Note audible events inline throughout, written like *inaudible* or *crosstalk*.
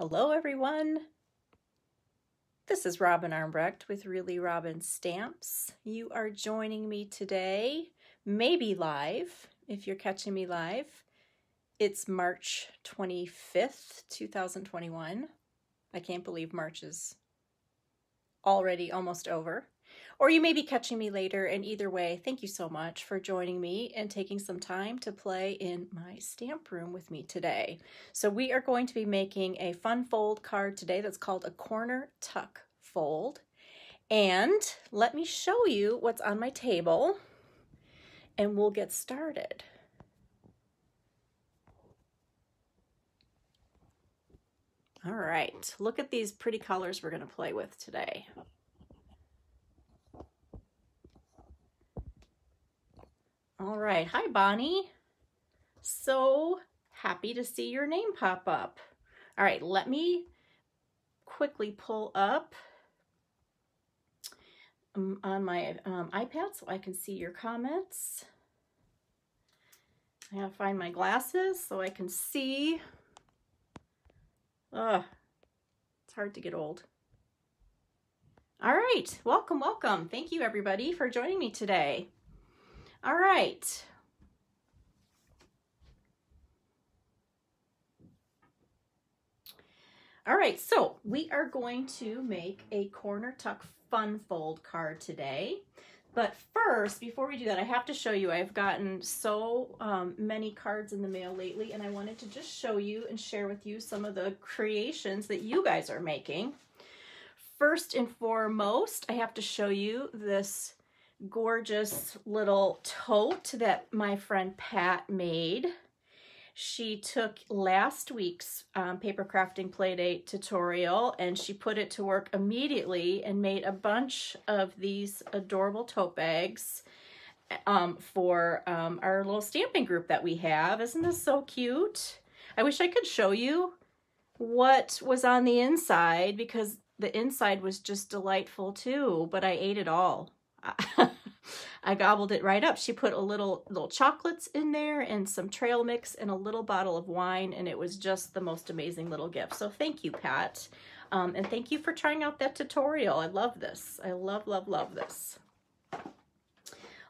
Hello, everyone. This is Robin Armbrecht with Really Robin Stamps. You are joining me today, maybe live, if you're catching me live. It's March 25th, 2021. I can't believe March is already almost over. Or you may be catching me later, and either way, thank you so much for joining me and taking some time to play in my stamp room with me today. So we are going to be making a fun fold card today that's called a corner tuck fold. And let me show you what's on my table, and we'll get started. All right, look at these pretty colors we're going to play with today. All right. Hi, Bonnie. So happy to see your name pop up. All right, let me quickly pull up um, on my um, iPad so I can see your comments. I gotta find my glasses so I can see. Ugh, it's hard to get old. All right, welcome, welcome. Thank you everybody for joining me today. All right. All right, so we are going to make a corner tuck fun fold card today. But first, before we do that, I have to show you, I've gotten so um, many cards in the mail lately, and I wanted to just show you and share with you some of the creations that you guys are making. First and foremost, I have to show you this gorgeous little tote that my friend Pat made. She took last week's um, paper crafting playdate tutorial and she put it to work immediately and made a bunch of these adorable tote bags um, for um, our little stamping group that we have. Isn't this so cute? I wish I could show you what was on the inside because the inside was just delightful too, but I ate it all. *laughs* I gobbled it right up. She put a little little chocolates in there and some trail mix and a little bottle of wine, and it was just the most amazing little gift. So thank you, Pat. Um, and thank you for trying out that tutorial. I love this. I love, love, love this.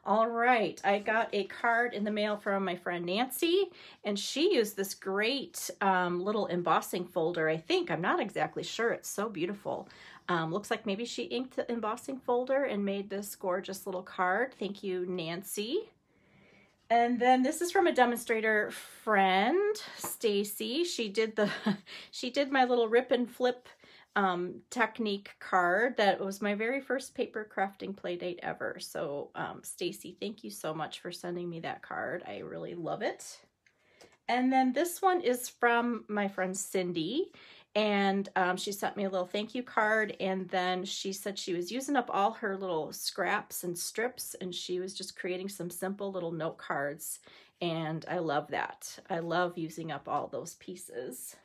All right, I got a card in the mail from my friend Nancy, and she used this great um, little embossing folder, I think. I'm not exactly sure. It's so beautiful. Um, looks like maybe she inked the embossing folder and made this gorgeous little card. Thank you, Nancy. And then this is from a demonstrator friend, Stacy. She did the *laughs* she did my little rip and flip um, technique card. That was my very first paper crafting play date ever. So um, Stacy, thank you so much for sending me that card. I really love it. And then this one is from my friend Cindy and um, she sent me a little thank you card and then she said she was using up all her little scraps and strips and she was just creating some simple little note cards and I love that. I love using up all those pieces.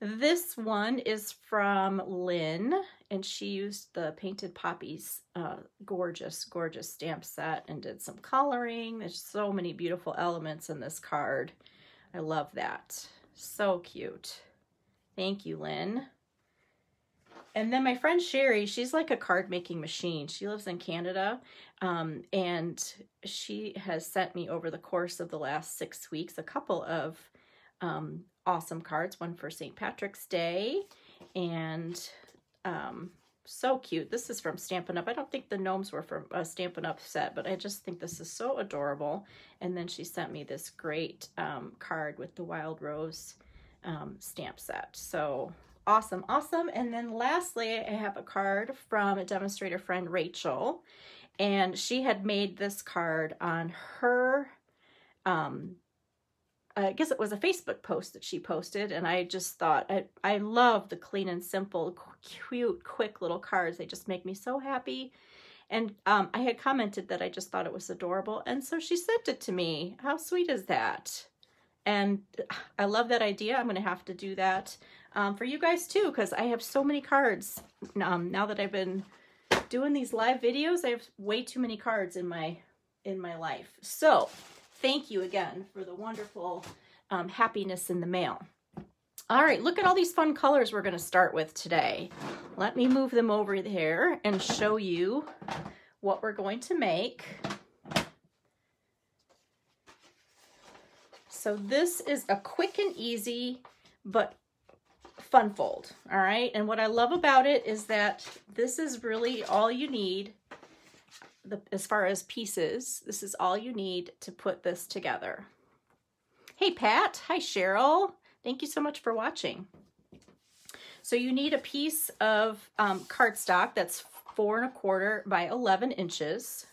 This one is from Lynn, and she used the Painted Poppies uh, gorgeous, gorgeous stamp set and did some coloring. There's so many beautiful elements in this card. I love that. So cute. Thank you, Lynn. And then my friend Sherry, she's like a card making machine. She lives in Canada um, and she has sent me over the course of the last six weeks a couple of um, awesome cards. One for St. Patrick's Day and um, so cute. This is from Stampin' Up. I don't think the gnomes were from a Stampin' Up set, but I just think this is so adorable. And then she sent me this great um, card with the Wild Rose um, stamp set. So awesome, awesome. And then lastly, I have a card from a demonstrator friend, Rachel. And she had made this card on her um, I guess it was a Facebook post that she posted, and I just thought, I, I love the clean and simple, cute, quick little cards. They just make me so happy. And um, I had commented that I just thought it was adorable, and so she sent it to me. How sweet is that? And I love that idea. I'm going to have to do that um, for you guys too, because I have so many cards. Um, now that I've been doing these live videos, I have way too many cards in my in my life. So thank you again for the wonderful um, happiness in the mail. All right, look at all these fun colors we're gonna start with today. Let me move them over there and show you what we're going to make. So this is a quick and easy, but fun fold, all right? And what I love about it is that this is really all you need the, as far as pieces. This is all you need to put this together. Hey, Pat. Hi, Cheryl. Thank you so much for watching. So you need a piece of um, cardstock that's four and a quarter by 11 inches.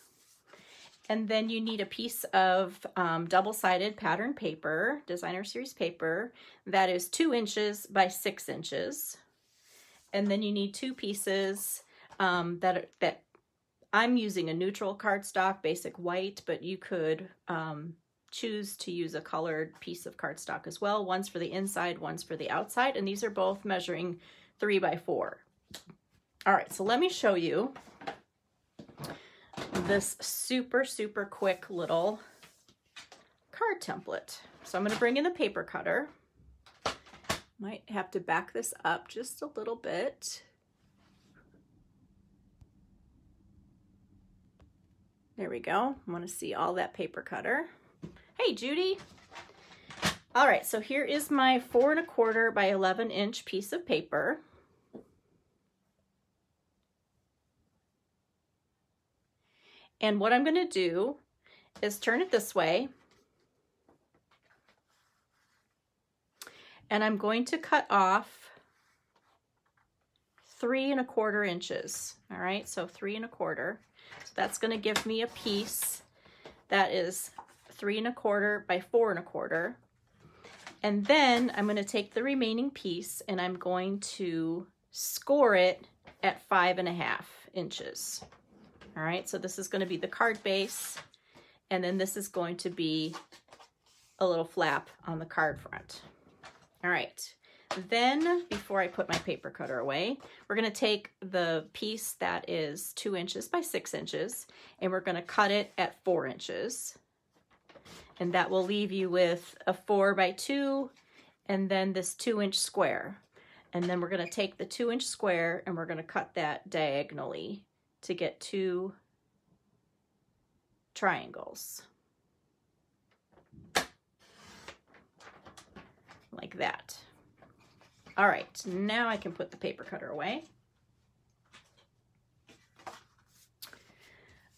And then you need a piece of um, double-sided pattern paper, designer series paper, that is two inches by six inches. And then you need two pieces um, that, that I'm using a neutral cardstock, basic white, but you could um, choose to use a colored piece of cardstock as well. One's for the inside, one's for the outside, and these are both measuring three by four. All right, so let me show you this super, super quick little card template. So I'm gonna bring in the paper cutter. Might have to back this up just a little bit. There we go. I want to see all that paper cutter. Hey, Judy. All right, so here is my four and a quarter by 11 inch piece of paper. And what I'm going to do is turn it this way. And I'm going to cut off three and a quarter inches. All right, so three and a quarter. So that's going to give me a piece that is three and a quarter by four and a quarter. And then I'm going to take the remaining piece and I'm going to score it at five and a half inches. All right, so this is going to be the card base, and then this is going to be a little flap on the card front. All right, then before I put my paper cutter away, we're going to take the piece that is two inches by six inches, and we're going to cut it at four inches. And that will leave you with a four by two, and then this two inch square. And then we're going to take the two inch square and we're going to cut that diagonally to get two triangles. Like that. All right, now I can put the paper cutter away.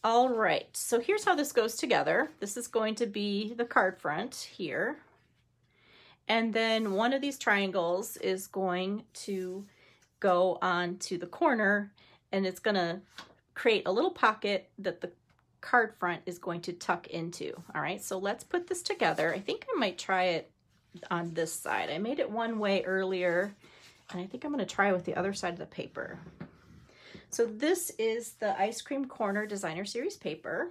All right, so here's how this goes together. This is going to be the card front here. And then one of these triangles is going to go on to the corner and it's gonna create a little pocket that the card front is going to tuck into. All right, so let's put this together. I think I might try it on this side. I made it one way earlier, and I think I'm gonna try with the other side of the paper. So this is the Ice Cream Corner Designer Series paper.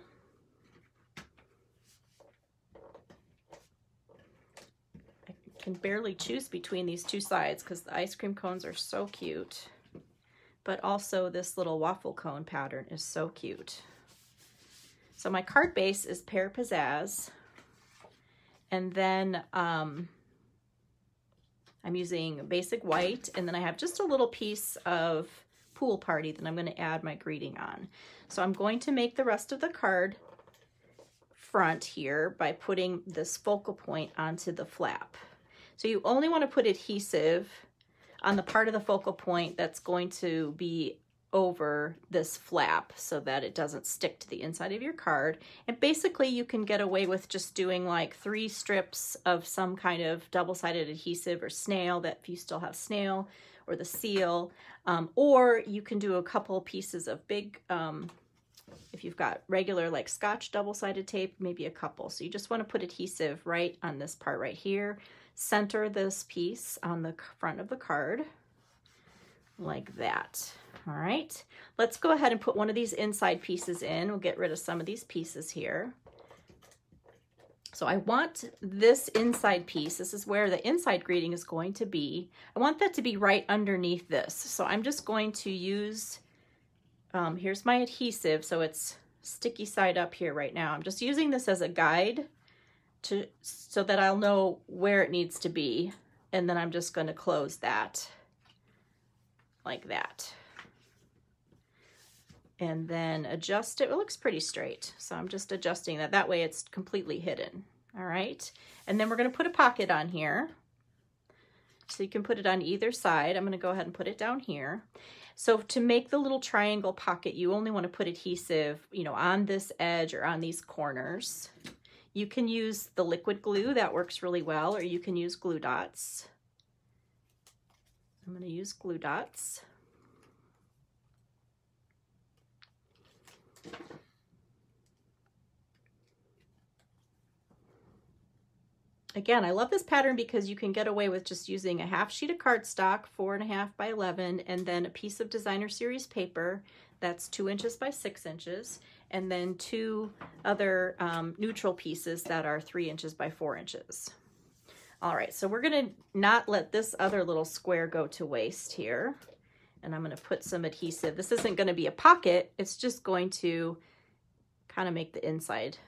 I can barely choose between these two sides because the ice cream cones are so cute but also this little waffle cone pattern is so cute. So my card base is Pear Pizzazz. And then um, I'm using basic white. And then I have just a little piece of Pool Party that I'm going to add my greeting on. So I'm going to make the rest of the card front here by putting this focal point onto the flap. So you only want to put adhesive on the part of the focal point that's going to be over this flap so that it doesn't stick to the inside of your card. And basically you can get away with just doing like three strips of some kind of double-sided adhesive or snail that if you still have snail or the seal, um, or you can do a couple pieces of big, um, if you've got regular like scotch double-sided tape, maybe a couple. So you just want to put adhesive right on this part right here center this piece on the front of the card like that. All right, let's go ahead and put one of these inside pieces in. We'll get rid of some of these pieces here. So I want this inside piece, this is where the inside greeting is going to be. I want that to be right underneath this. So I'm just going to use, um, here's my adhesive, so it's sticky side up here right now. I'm just using this as a guide to so that I'll know where it needs to be and then I'm just going to close that like that. And then adjust it. It looks pretty straight. So I'm just adjusting that. That way it's completely hidden. All right. And then we're going to put a pocket on here. So you can put it on either side. I'm going to go ahead and put it down here. So to make the little triangle pocket, you only want to put adhesive, you know, on this edge or on these corners. You can use the liquid glue, that works really well, or you can use glue dots. I'm going to use glue dots. Again, I love this pattern because you can get away with just using a half sheet of cardstock, four and a half by 11, and then a piece of designer series paper that's two inches by six inches, and then two other um, neutral pieces that are three inches by four inches. All right, so we're gonna not let this other little square go to waste here. And I'm gonna put some adhesive. This isn't gonna be a pocket, it's just going to kind of make the inside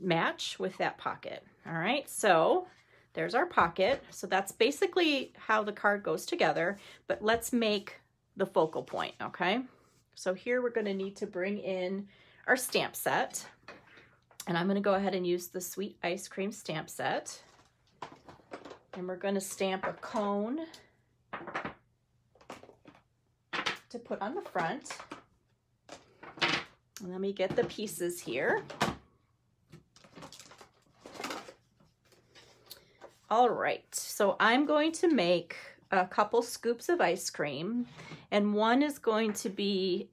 match with that pocket. All right, so there's our pocket. So that's basically how the card goes together, but let's make the focal point, okay? So here we're gonna need to bring in our stamp set. And I'm gonna go ahead and use the Sweet Ice Cream stamp set. And we're gonna stamp a cone to put on the front. Let me get the pieces here. All right, so I'm going to make a couple scoops of ice cream and one is going to be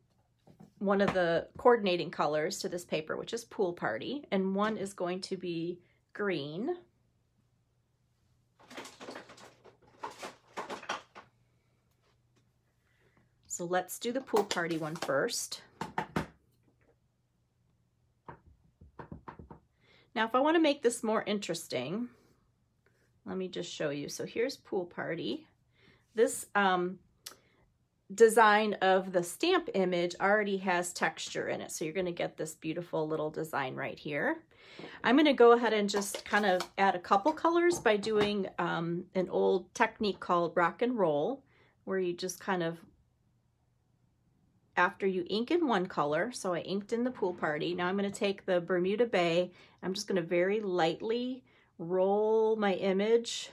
one of the coordinating colors to this paper, which is Pool Party, and one is going to be green. So let's do the Pool Party one first. Now, if I want to make this more interesting, let me just show you. So here's Pool Party. This um, design of the stamp image already has texture in it. So you're going to get this beautiful little design right here. I'm going to go ahead and just kind of add a couple colors by doing um, an old technique called rock and roll, where you just kind of, after you ink in one color, so I inked in the pool party, now I'm going to take the Bermuda Bay, I'm just going to very lightly roll my image.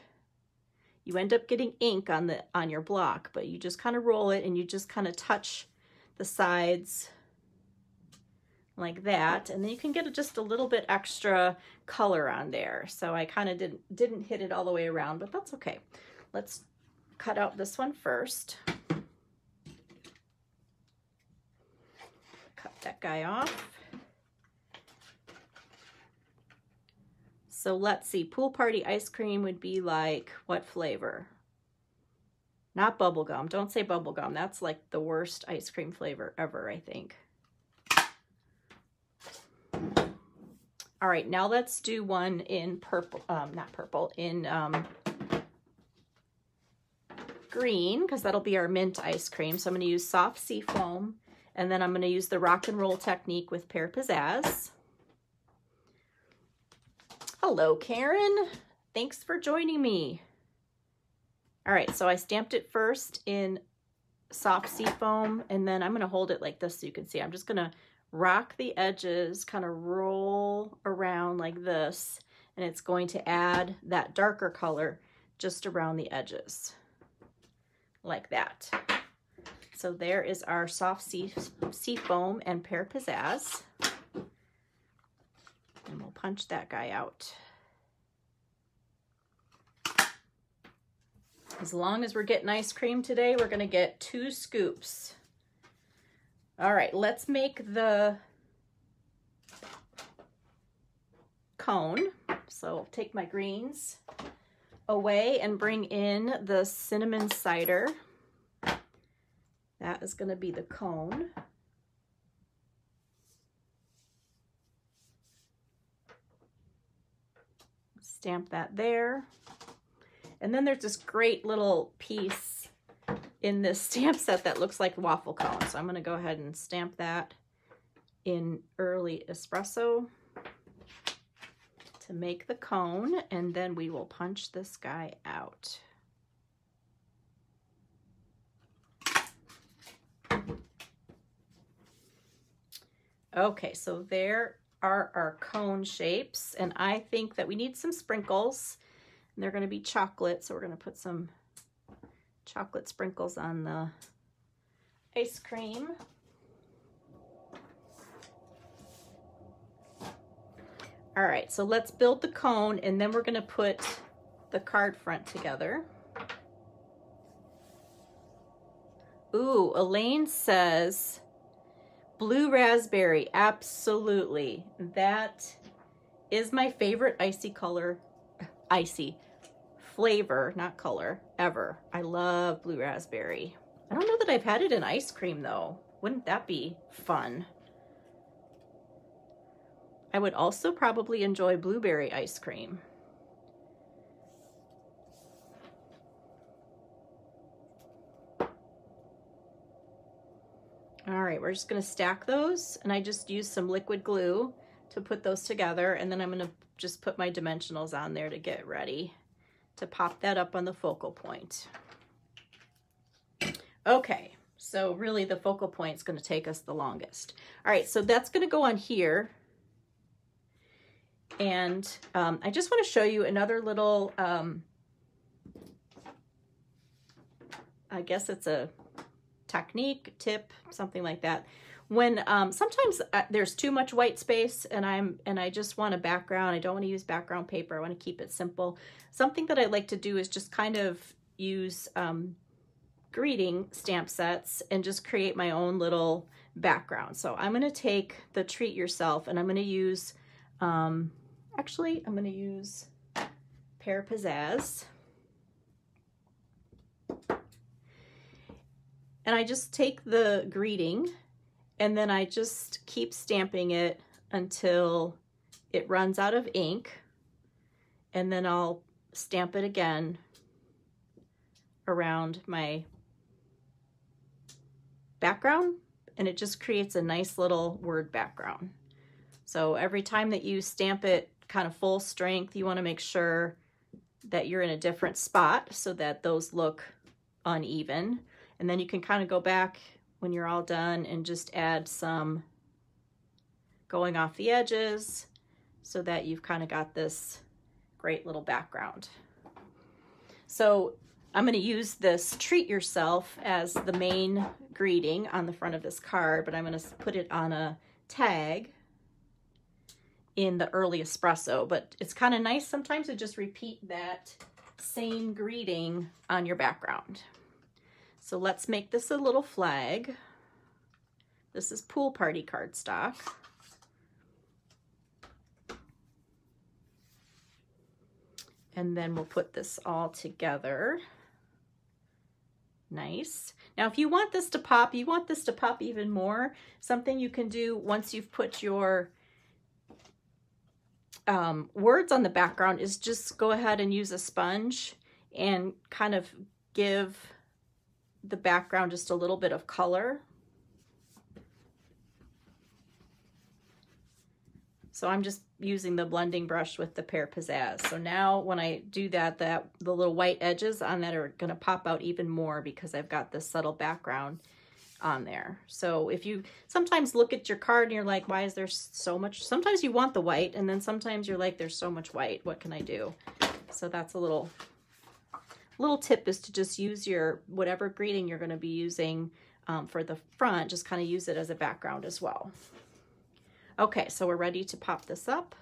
You end up getting ink on the on your block, but you just kind of roll it and you just kind of touch the sides like that. And then you can get just a little bit extra color on there. So I kind of didn't, didn't hit it all the way around, but that's okay. Let's cut out this one first. Cut that guy off. So let's see, pool party ice cream would be like what flavor? Not bubblegum. Don't say bubblegum. That's like the worst ice cream flavor ever, I think. All right, now let's do one in purple, um, not purple, in um, green, because that'll be our mint ice cream. So I'm going to use soft sea foam, and then I'm going to use the rock and roll technique with Pear Pizzazz. Hello, Karen. Thanks for joining me. All right, so I stamped it first in soft sea foam, and then I'm gonna hold it like this so you can see. I'm just gonna rock the edges, kind of roll around like this, and it's going to add that darker color just around the edges, like that. So there is our soft sea, sea foam and pear pizzazz. And we'll punch that guy out. As long as we're getting ice cream today, we're gonna get two scoops. All right, let's make the cone. So take my greens away and bring in the cinnamon cider. That is gonna be the cone. Stamp that there. And then there's this great little piece in this *laughs* stamp set that looks like waffle cone. So I'm going to go ahead and stamp that in early espresso to make the cone and then we will punch this guy out. Okay, so there are our cone shapes and I think that we need some sprinkles and they're going to be chocolate so we're going to put some chocolate sprinkles on the ice cream. All right, so let's build the cone and then we're gonna put the card front together. Ooh, Elaine says blue raspberry, absolutely. That is my favorite icy color, icy flavor, not color, ever. I love blue raspberry. I don't know that I've had it in ice cream though. Wouldn't that be fun? I would also probably enjoy blueberry ice cream. All right, we're just gonna stack those and I just use some liquid glue to put those together and then I'm gonna just put my dimensionals on there to get ready to pop that up on the focal point. Okay, so really the focal point is gonna take us the longest. All right, so that's gonna go on here and um, I just want to show you another little, um, I guess it's a technique, tip, something like that. When um, sometimes uh, there's too much white space and I'm and I just want a background, I don't want to use background paper, I want to keep it simple. Something that I like to do is just kind of use um, greeting stamp sets and just create my own little background. So I'm going to take the treat yourself and I'm going to use um, Actually, I'm going to use Pear Pizzazz. And I just take the greeting and then I just keep stamping it until it runs out of ink. And then I'll stamp it again around my background and it just creates a nice little word background. So every time that you stamp it kind of full strength, you want to make sure that you're in a different spot so that those look uneven. And then you can kind of go back when you're all done and just add some going off the edges so that you've kind of got this great little background. So I'm going to use this treat yourself as the main greeting on the front of this card, but I'm going to put it on a tag in the early espresso, but it's kind of nice sometimes to just repeat that same greeting on your background. So let's make this a little flag. This is pool party cardstock. And then we'll put this all together. Nice. Now, if you want this to pop, you want this to pop even more, something you can do once you've put your um, words on the background is just go ahead and use a sponge and kind of give the background just a little bit of color. So I'm just using the blending brush with the Pear Pizzazz. So now when I do that, that the little white edges on that are going to pop out even more because I've got this subtle background on there. So if you sometimes look at your card and you're like, why is there so much? Sometimes you want the white and then sometimes you're like, there's so much white. What can I do? So that's a little, little tip is to just use your, whatever greeting you're going to be using um, for the front, just kind of use it as a background as well. Okay, so we're ready to pop this up.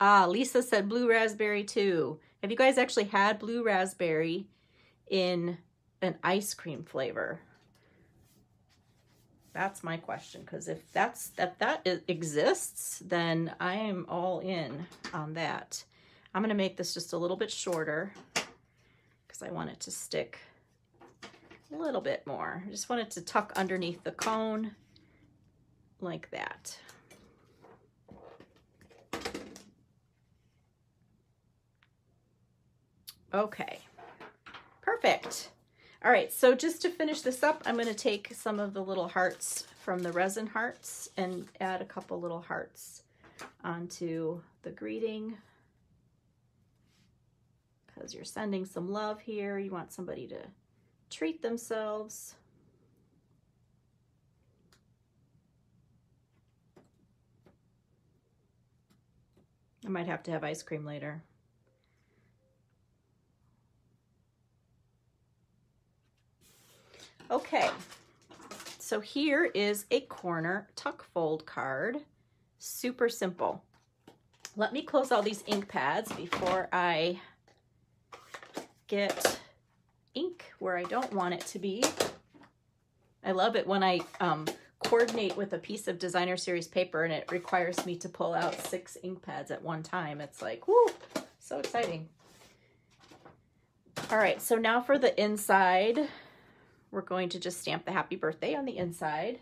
Ah, Lisa said blue raspberry too. Have you guys actually had blue raspberry in an ice cream flavor? That's my question, because if that's if that exists, then I am all in on that. I'm going to make this just a little bit shorter because I want it to stick a little bit more. I just want it to tuck underneath the cone like that. Okay, perfect. All right, so just to finish this up, I'm going to take some of the little hearts from the resin hearts and add a couple little hearts onto the greeting because you're sending some love here. You want somebody to treat themselves. I might have to have ice cream later. Okay, so here is a corner tuck fold card. Super simple. Let me close all these ink pads before I get ink where I don't want it to be. I love it when I um, coordinate with a piece of designer series paper and it requires me to pull out six ink pads at one time. It's like, whoo, so exciting. All right, so now for the inside, we're going to just stamp the happy birthday on the inside.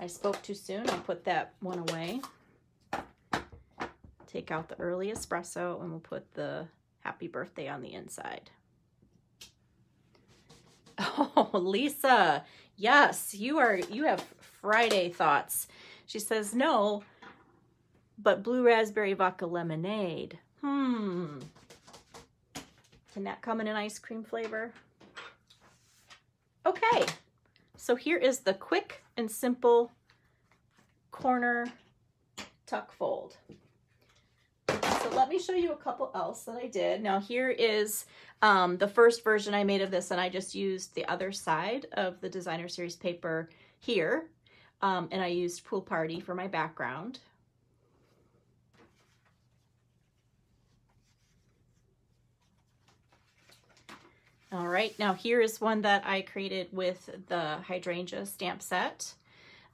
I spoke too soon. I'll put that one away. Take out the early espresso and we'll put the happy birthday on the inside. *laughs* Oh, Lisa, yes, you are, you have Friday thoughts. She says, no, but blue raspberry vodka lemonade. Hmm. Can that come in an ice cream flavor? Okay, so here is the quick and simple corner tuck fold. So let me show you a couple else that I did. Now here is um, the first version I made of this and I just used the other side of the designer series paper here. Um, and I used Pool Party for my background. All right, now here is one that I created with the hydrangea stamp set.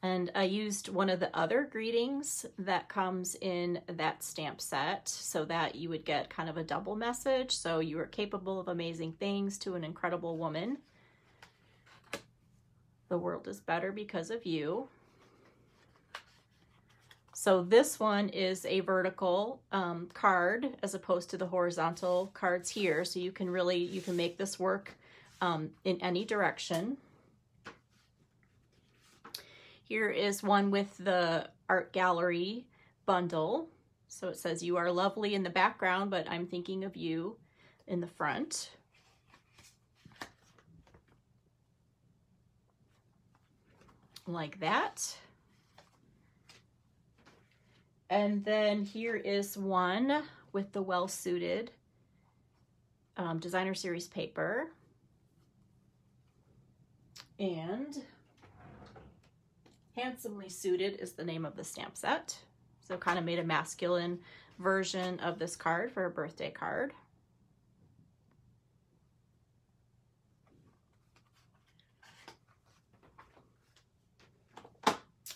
And I used one of the other greetings that comes in that stamp set so that you would get kind of a double message. So you are capable of amazing things to an incredible woman. The world is better because of you. So this one is a vertical um, card as opposed to the horizontal cards here. So you can really, you can make this work um, in any direction. Here is one with the art gallery bundle. So it says, you are lovely in the background, but I'm thinking of you in the front. Like that. And then here is one with the well-suited um, designer series paper. And Handsomely Suited is the name of the stamp set. So kind of made a masculine version of this card for a birthday card.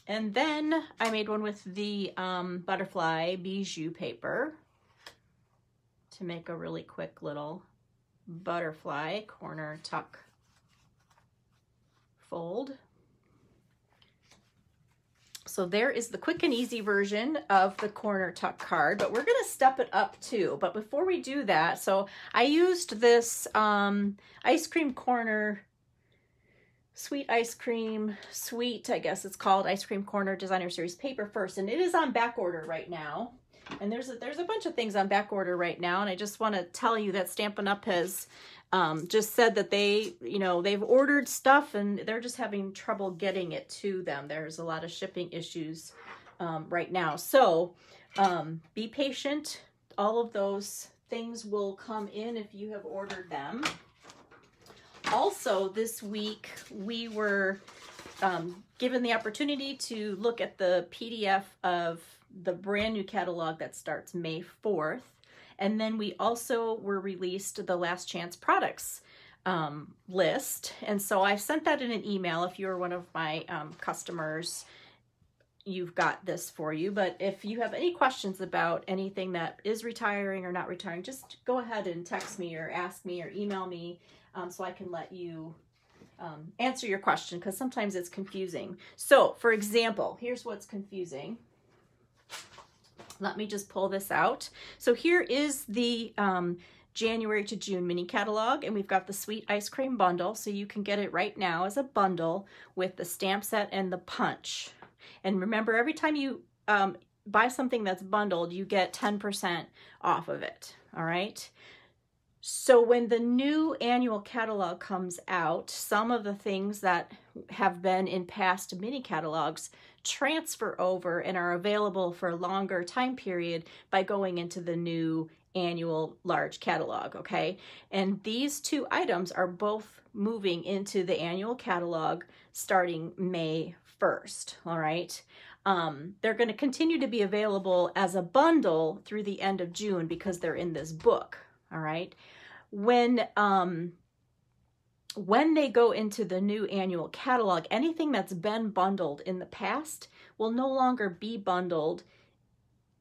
And then I made one with the um, butterfly bijou paper to make a really quick little butterfly corner tuck fold. So there is the quick and easy version of the corner tuck card, but we're going to step it up too. But before we do that, so I used this um, ice cream corner, sweet ice cream, sweet, I guess it's called ice cream corner designer series paper first, and it is on back order right now. And there's a, there's a bunch of things on back order right now, and I just want to tell you that Stampin' Up! has um, just said that they, you know, they've ordered stuff and they're just having trouble getting it to them. There's a lot of shipping issues um, right now. So um, be patient. All of those things will come in if you have ordered them. Also, this week we were um, given the opportunity to look at the PDF of the brand new catalog that starts May 4th. And then we also were released the last chance products um, list. And so I sent that in an email. If you're one of my um, customers, you've got this for you. But if you have any questions about anything that is retiring or not retiring, just go ahead and text me or ask me or email me um, so I can let you um, answer your question because sometimes it's confusing. So for example, here's what's confusing. Let me just pull this out. So here is the um, January to June mini catalog, and we've got the sweet ice cream bundle, so you can get it right now as a bundle with the stamp set and the punch. And remember, every time you um, buy something that's bundled, you get 10% off of it, all right? So when the new annual catalog comes out, some of the things that have been in past mini catalogs transfer over and are available for a longer time period by going into the new annual large catalog, okay? And these two items are both moving into the annual catalog starting May 1st, all right? Um, they're going to continue to be available as a bundle through the end of June because they're in this book, all right? When um, when they go into the new annual catalog, anything that's been bundled in the past will no longer be bundled.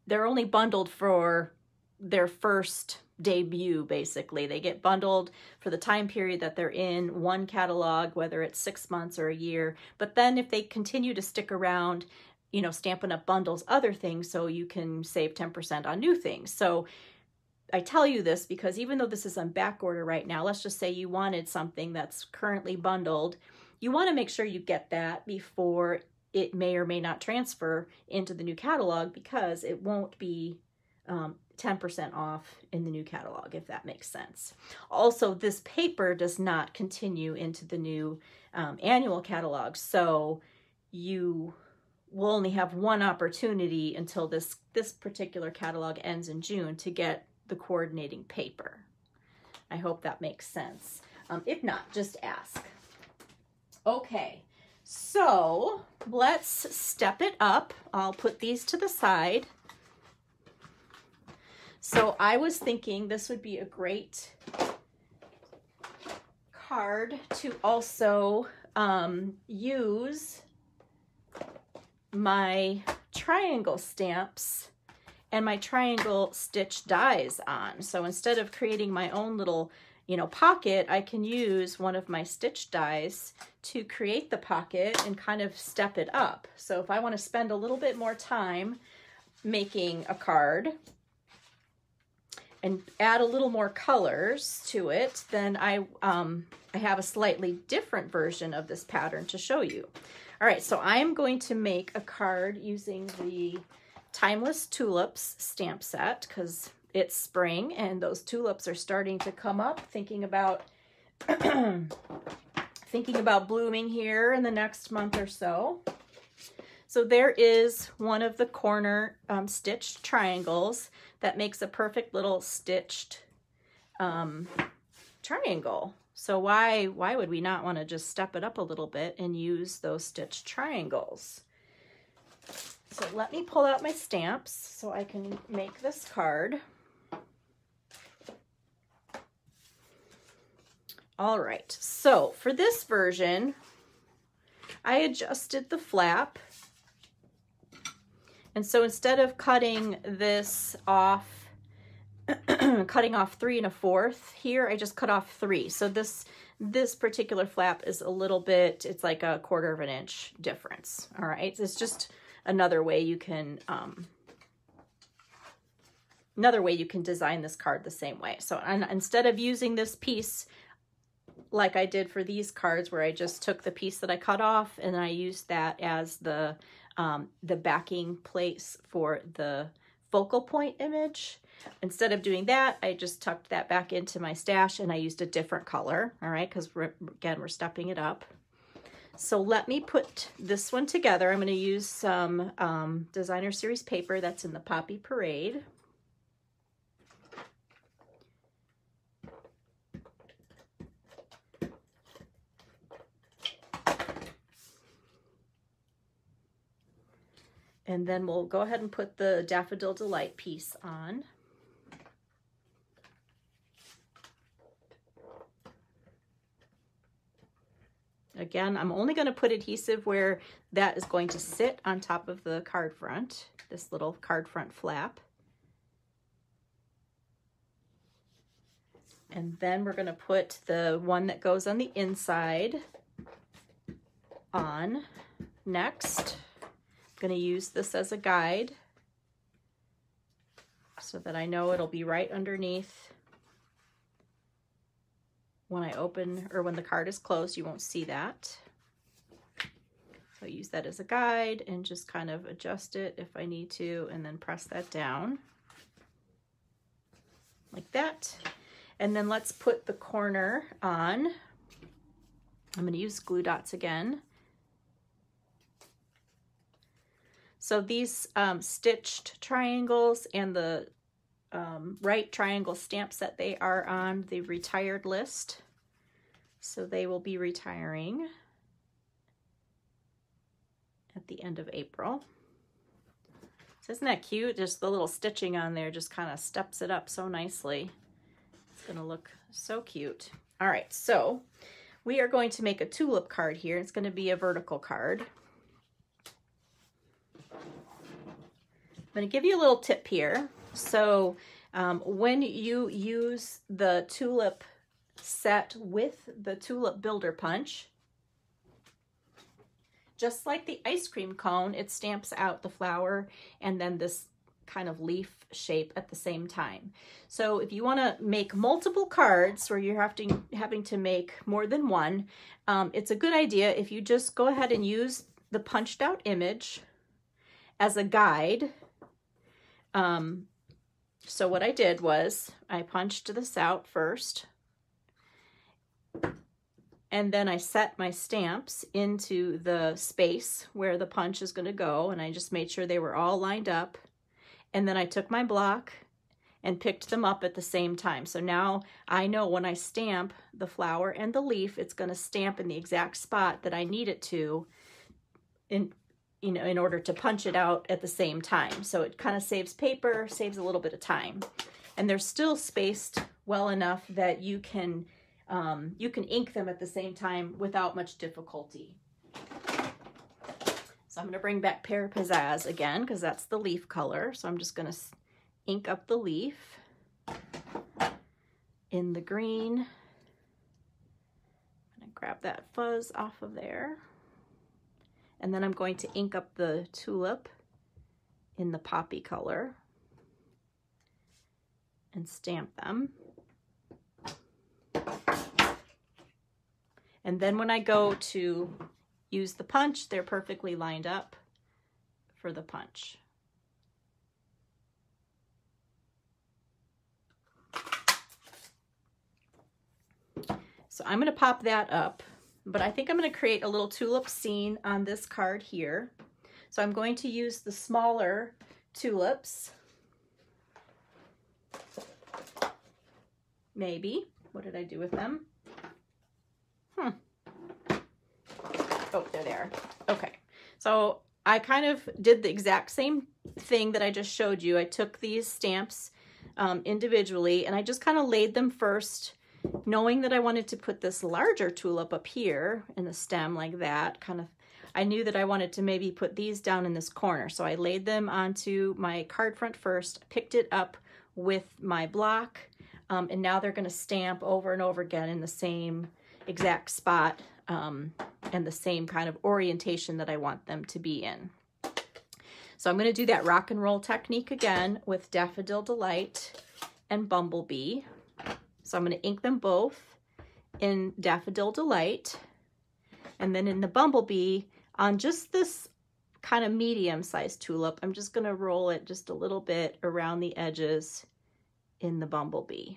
They're only bundled for their first debut, basically. They get bundled for the time period that they're in one catalog, whether it's six months or a year. But then if they continue to stick around, you know, Stampin' Up! bundles other things so you can save 10% on new things. So I tell you this because even though this is on back order right now, let's just say you wanted something that's currently bundled, you want to make sure you get that before it may or may not transfer into the new catalog because it won't be 10% um, off in the new catalog, if that makes sense. Also, this paper does not continue into the new um, annual catalog, so you will only have one opportunity until this, this particular catalog ends in June to get the coordinating paper. I hope that makes sense. Um, if not, just ask. Okay, so let's step it up. I'll put these to the side. So I was thinking this would be a great card to also um, use my triangle stamps and my triangle stitch dies on. So instead of creating my own little, you know, pocket, I can use one of my stitch dies to create the pocket and kind of step it up. So if I want to spend a little bit more time making a card and add a little more colors to it, then I, um, I have a slightly different version of this pattern to show you. All right, so I am going to make a card using the Timeless Tulips stamp set because it's spring and those tulips are starting to come up, thinking about *clears throat* thinking about blooming here in the next month or so. So there is one of the corner um, stitched triangles that makes a perfect little stitched um, triangle. So why, why would we not want to just step it up a little bit and use those stitched triangles? So let me pull out my stamps so I can make this card. All right, so for this version, I adjusted the flap. And so instead of cutting this off, *clears throat* cutting off three and a fourth here, I just cut off three. So this this particular flap is a little bit, it's like a quarter of an inch difference. All right, it's just another way you can um, another way you can design this card the same way. So instead of using this piece like I did for these cards where I just took the piece that I cut off and I used that as the um, the backing place for the focal point image. Instead of doing that, I just tucked that back into my stash and I used a different color, all right, because again, we're stepping it up. So let me put this one together. I'm going to use some um, designer series paper that's in the Poppy Parade. And then we'll go ahead and put the Daffodil Delight piece on. Again, I'm only going to put adhesive where that is going to sit on top of the card front, this little card front flap. And then we're going to put the one that goes on the inside on next. I'm going to use this as a guide so that I know it'll be right underneath when I open or when the card is closed, you won't see that. So I use that as a guide and just kind of adjust it if I need to and then press that down like that. And then let's put the corner on. I'm going to use glue dots again. So these um, stitched triangles and the um, right triangle stamp set, they are on the retired list. So they will be retiring at the end of April. So isn't that cute? Just the little stitching on there just kind of steps it up so nicely. It's going to look so cute. All right, so we are going to make a tulip card here. It's going to be a vertical card. I'm going to give you a little tip here. So um, when you use the tulip set with the tulip builder punch, just like the ice cream cone, it stamps out the flower and then this kind of leaf shape at the same time. So if you want to make multiple cards where you're having, having to make more than one, um, it's a good idea if you just go ahead and use the punched out image as a guide. Um, so what I did was I punched this out first and then I set my stamps into the space where the punch is going to go and I just made sure they were all lined up and then I took my block and picked them up at the same time. So now I know when I stamp the flower and the leaf, it's going to stamp in the exact spot that I need it to in you know in order to punch it out at the same time. So it kind of saves paper, saves a little bit of time. And they're still spaced well enough that you can um, you can ink them at the same time without much difficulty. So I'm going to bring back Pear Pizzazz again because that's the leaf color. So I'm just going to ink up the leaf in the green. I'm going to grab that fuzz off of there. And then I'm going to ink up the tulip in the poppy color and stamp them. And then when I go to use the punch, they're perfectly lined up for the punch. So I'm going to pop that up, but I think I'm going to create a little tulip scene on this card here. So I'm going to use the smaller tulips. Maybe. What did I do with them? Hmm. Oh, they're there. Okay. So I kind of did the exact same thing that I just showed you. I took these stamps um, individually and I just kind of laid them first, knowing that I wanted to put this larger tulip up here in the stem like that, kind of I knew that I wanted to maybe put these down in this corner. So I laid them onto my card front first, picked it up with my block, um, and now they're going to stamp over and over again in the same exact spot um, and the same kind of orientation that I want them to be in. So I'm going to do that rock and roll technique again with Daffodil Delight and Bumblebee. So I'm going to ink them both in Daffodil Delight and then in the Bumblebee on just this kind of medium-sized tulip, I'm just going to roll it just a little bit around the edges in the Bumblebee.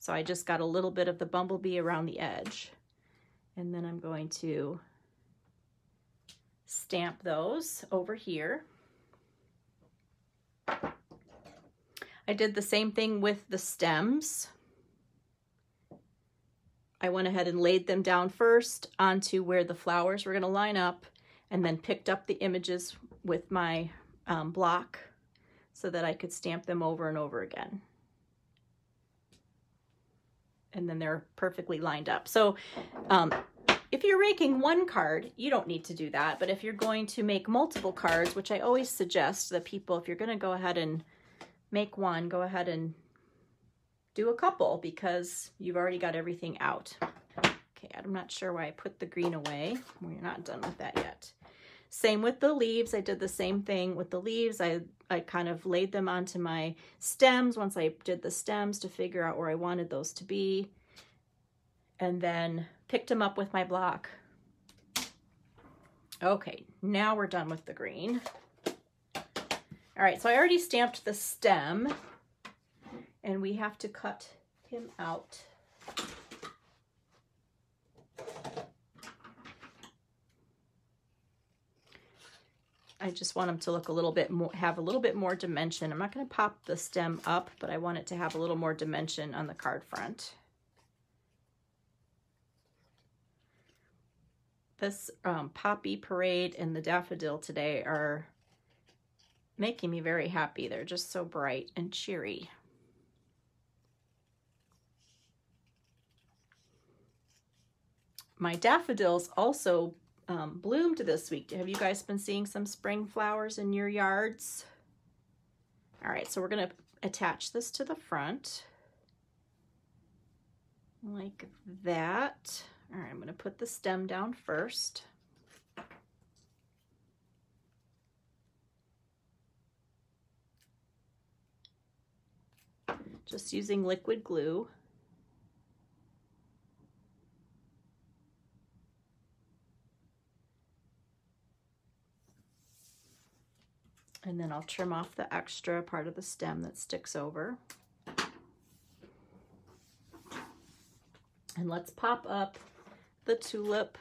So I just got a little bit of the bumblebee around the edge. And then I'm going to stamp those over here. I did the same thing with the stems. I went ahead and laid them down first onto where the flowers were going to line up and then picked up the images with my um, block so that I could stamp them over and over again and then they're perfectly lined up. So um, if you're making one card, you don't need to do that. But if you're going to make multiple cards, which I always suggest that people, if you're going to go ahead and make one, go ahead and do a couple because you've already got everything out. Okay, I'm not sure why I put the green away. We're not done with that yet. Same with the leaves. I did the same thing with the leaves. I, I kind of laid them onto my stems once I did the stems to figure out where I wanted those to be. and then picked them up with my block. Okay, now we're done with the green. All right, so I already stamped the stem and we have to cut him out. I just want them to look a little bit more, have a little bit more dimension. I'm not going to pop the stem up, but I want it to have a little more dimension on the card front. This um, poppy parade and the daffodil today are making me very happy. They're just so bright and cheery. My daffodils also um, bloomed this week. Have you guys been seeing some spring flowers in your yards? All right, so we're going to attach this to the front like that. All right, I'm going to put the stem down first. Just using liquid glue. And then I'll trim off the extra part of the stem that sticks over. And let's pop up the tulip.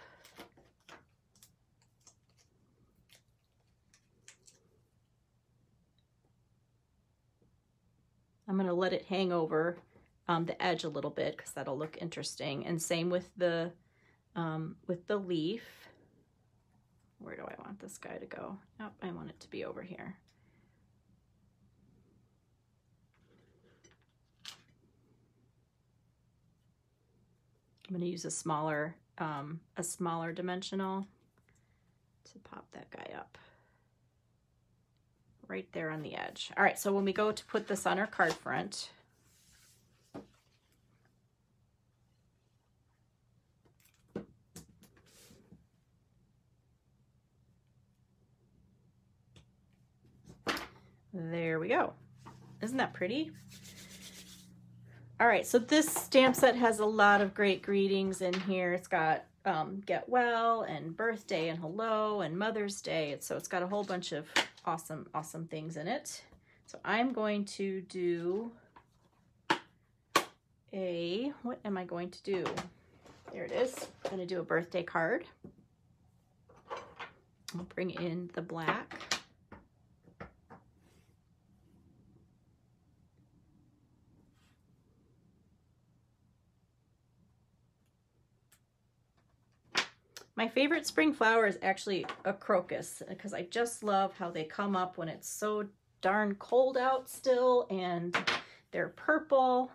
I'm going to let it hang over um, the edge a little bit because that'll look interesting. And same with the um, with the leaf. Where do I want this guy to go? Nope, I want it to be over here. I'm going to use a smaller, um, a smaller dimensional to pop that guy up right there on the edge. All right, so when we go to put this on our card front, There we go. Isn't that pretty? All right, so this stamp set has a lot of great greetings in here. It's got um, get well and birthday and hello and Mother's Day. So it's got a whole bunch of awesome, awesome things in it. So I'm going to do a, what am I going to do? There it is. I'm going to do a birthday card. I'll bring in the black. My favorite spring flower is actually a crocus because I just love how they come up when it's so darn cold out still and they're purple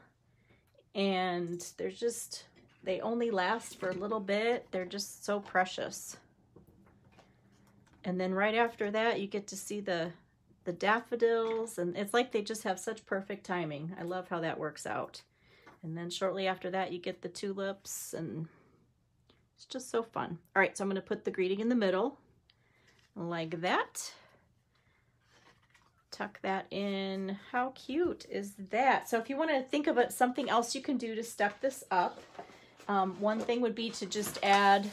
and they're just, they only last for a little bit. They're just so precious. And then right after that, you get to see the, the daffodils and it's like they just have such perfect timing. I love how that works out. And then shortly after that, you get the tulips and it's just so fun. All right, so I'm going to put the greeting in the middle like that. Tuck that in. How cute is that? So if you want to think of it, something else you can do to step this up, um, one thing would be to just add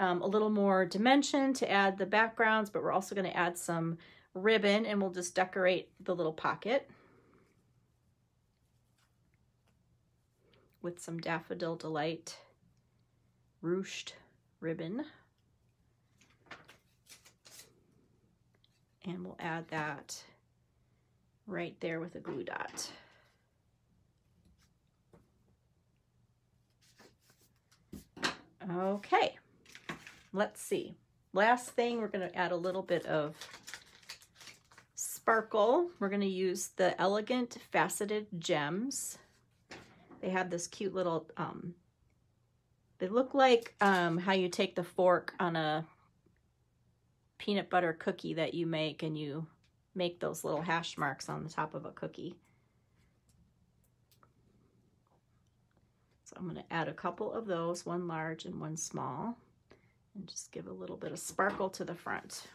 um, a little more dimension to add the backgrounds, but we're also going to add some ribbon and we'll just decorate the little pocket with some Daffodil Delight ruched ribbon. And we'll add that right there with a glue dot. Okay, let's see. Last thing, we're going to add a little bit of sparkle. We're going to use the Elegant Faceted Gems. They have this cute little um, they look like um, how you take the fork on a peanut butter cookie that you make and you make those little hash marks on the top of a cookie. So I'm going to add a couple of those, one large and one small, and just give a little bit of sparkle to the front.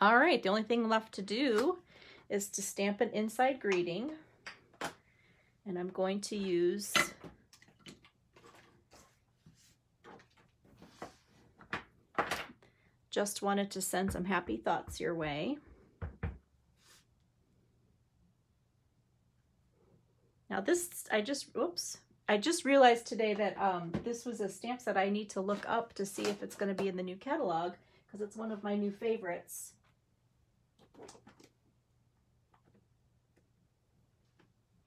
All right, the only thing left to do is to stamp an inside greeting. And I'm going to use Just wanted to send some happy thoughts your way. Now this, I just, oops, I just realized today that um, this was a stamp set I need to look up to see if it's going to be in the new catalog because it's one of my new favorites.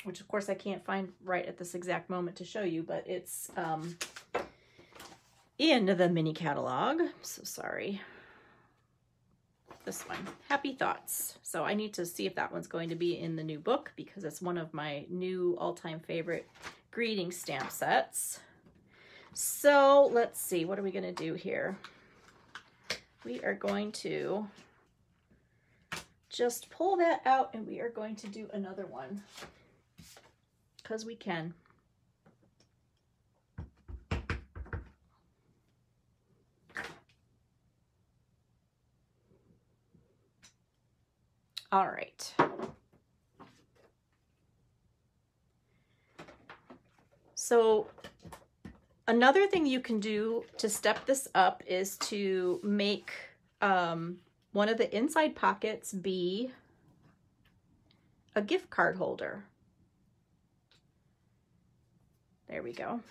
Which of course I can't find right at this exact moment to show you, but it's um, in the mini catalog. I'm So sorry this one, Happy Thoughts. So I need to see if that one's going to be in the new book because it's one of my new all-time favorite greeting stamp sets. So let's see, what are we going to do here? We are going to just pull that out and we are going to do another one because we can. All right. So another thing you can do to step this up is to make um, one of the inside pockets be a gift card holder. There we go.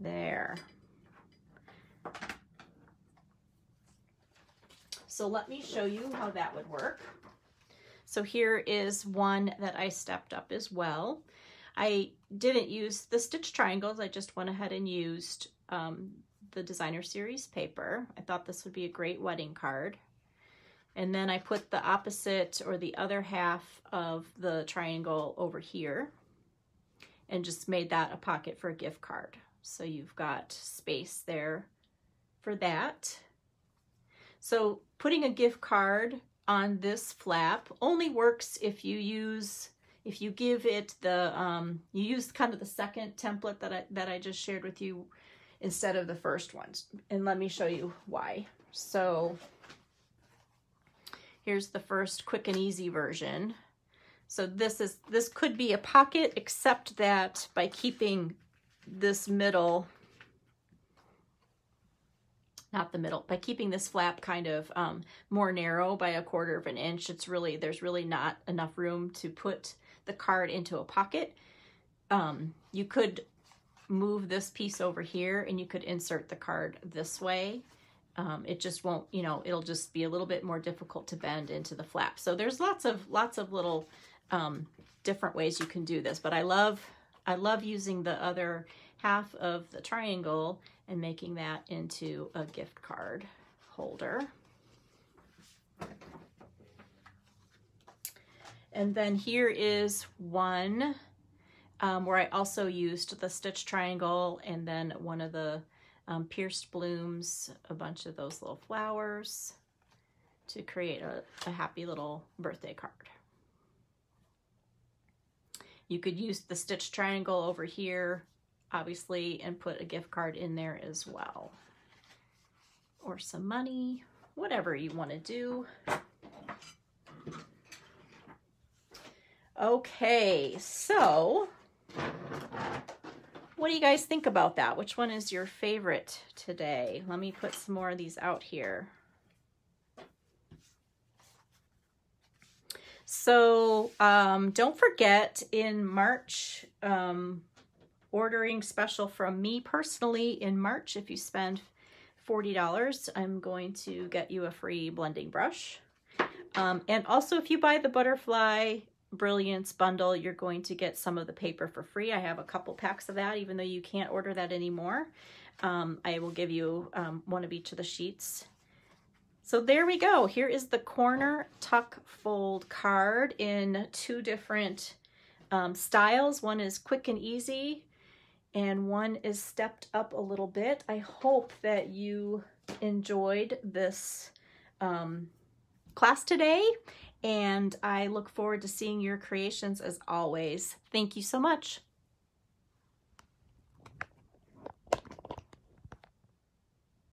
There. So let me show you how that would work. So here is one that I stepped up as well. I didn't use the stitch triangles. I just went ahead and used um, the designer series paper. I thought this would be a great wedding card. And then I put the opposite or the other half of the triangle over here and just made that a pocket for a gift card. So you've got space there for that. So putting a gift card on this flap only works if you use if you give it the um, you use kind of the second template that I that I just shared with you instead of the first ones. And let me show you why. So here's the first quick and easy version. So this is this could be a pocket except that by keeping this middle not the middle, by keeping this flap kind of um, more narrow by a quarter of an inch, it's really, there's really not enough room to put the card into a pocket. Um, you could move this piece over here and you could insert the card this way. Um, it just won't, you know, it'll just be a little bit more difficult to bend into the flap. So there's lots of, lots of little um, different ways you can do this, but I love, I love using the other half of the triangle and making that into a gift card holder. And then here is one um, where I also used the stitch triangle and then one of the um, pierced blooms, a bunch of those little flowers to create a, a happy little birthday card. You could use the stitch triangle over here obviously, and put a gift card in there as well. Or some money, whatever you want to do. Okay, so what do you guys think about that? Which one is your favorite today? Let me put some more of these out here. So um, don't forget in March, um, ordering special from me personally in March. If you spend $40, I'm going to get you a free blending brush. Um, and also if you buy the Butterfly Brilliance bundle, you're going to get some of the paper for free. I have a couple packs of that, even though you can't order that anymore. Um, I will give you um, one of each of the sheets. So there we go. Here is the corner tuck fold card in two different um, styles. One is quick and easy and one is stepped up a little bit. I hope that you enjoyed this um, class today, and I look forward to seeing your creations as always. Thank you so much.